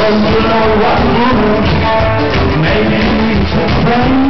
Cause you know what you do Maybe we should pray